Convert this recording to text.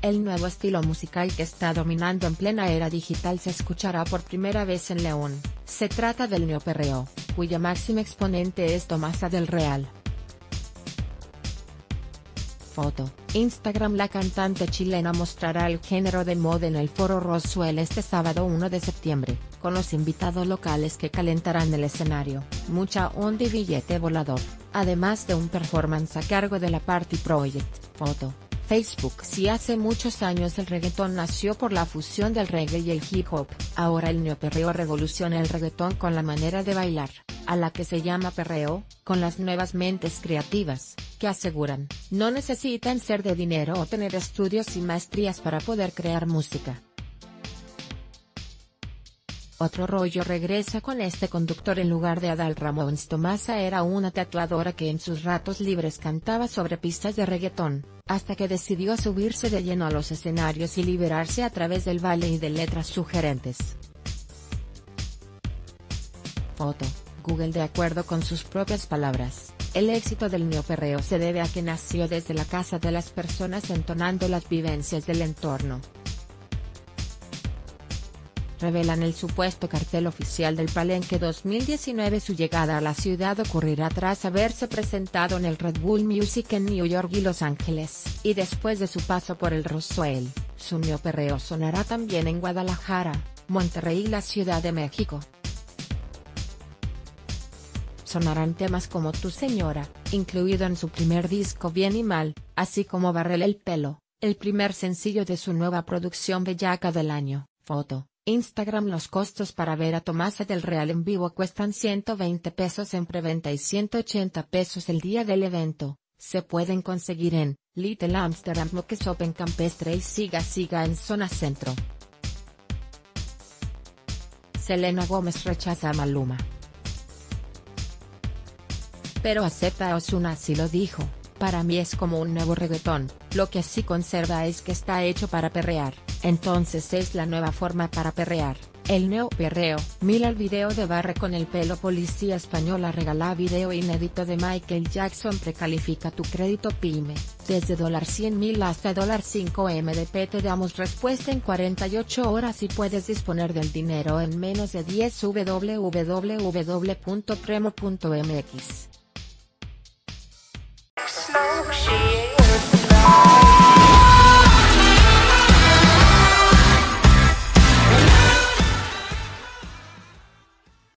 El nuevo estilo musical que está dominando en plena era digital se escuchará por primera vez en León, se trata del neoperreo, cuya máxima exponente es Tomasa del Real. Foto, Instagram La cantante chilena mostrará el género de moda en el Foro Roswell este sábado 1 de septiembre, con los invitados locales que calentarán el escenario, mucha onda y billete volador, además de un performance a cargo de la Party Project. Foto, Facebook Si hace muchos años el reggaetón nació por la fusión del reggae y el hip hop, ahora el neoperreo revoluciona el reggaetón con la manera de bailar, a la que se llama perreo, con las nuevas mentes creativas, que aseguran, no necesitan ser de dinero o tener estudios y maestrías para poder crear música. Otro rollo regresa con este conductor en lugar de Adal Ramones Tomasa era una tatuadora que en sus ratos libres cantaba sobre pistas de reggaetón, hasta que decidió subirse de lleno a los escenarios y liberarse a través del baile y de letras sugerentes. Foto, Google de acuerdo con sus propias palabras. El éxito del neoperreo se debe a que nació desde la casa de las personas entonando las vivencias del entorno. Revelan el supuesto cartel oficial del Palenque 2019 Su llegada a la ciudad ocurrirá tras haberse presentado en el Red Bull Music en New York y Los Ángeles, y después de su paso por el Roswell, su neoperreo sonará también en Guadalajara, Monterrey y la Ciudad de México. Sonarán temas como Tu Señora, incluido en su primer disco Bien y Mal, así como Barrel el Pelo, el primer sencillo de su nueva producción Bellaca del año. Foto, Instagram Los costos para ver a Tomasa del Real en vivo cuestan 120 pesos en preventa y 180 pesos el día del evento. Se pueden conseguir en Little Amsterdam Moques Open Campestre y Siga Siga en zona centro. Selena Gómez rechaza a Maluma pero acepta a Ozuna así lo dijo, para mí es como un nuevo reggaetón, lo que sí conserva es que está hecho para perrear, entonces es la nueva forma para perrear. El neo perreo, mira el video de Barre con el pelo Policía Española regala video inédito de Michael Jackson precalifica tu crédito PYME, desde dólar $100,000 hasta dólar $5 MDP te damos respuesta en 48 horas y puedes disponer del dinero en menos de 10 www.premo.mx.